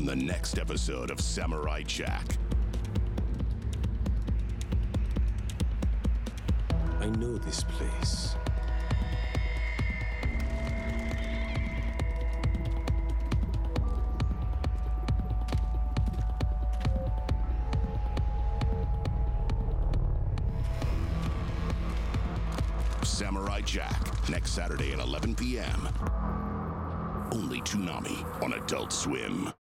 on the next episode of Samurai Jack. I know this place. Samurai Jack, next Saturday at 11 p.m. Only Toonami on Adult Swim.